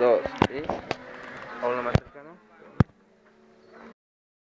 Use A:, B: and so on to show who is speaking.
A: dos y... Habla más.